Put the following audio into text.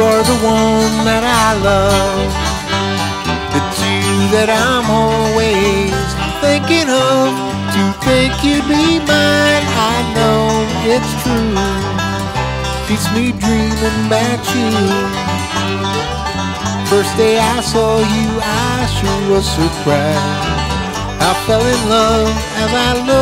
are the one that I love. It's you that I'm always thinking of. To think you'd be mine, I know it's true. Keeps me dreaming about you. First day I saw you, I sure was surprised. I fell in love as I looked.